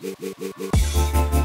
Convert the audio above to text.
Música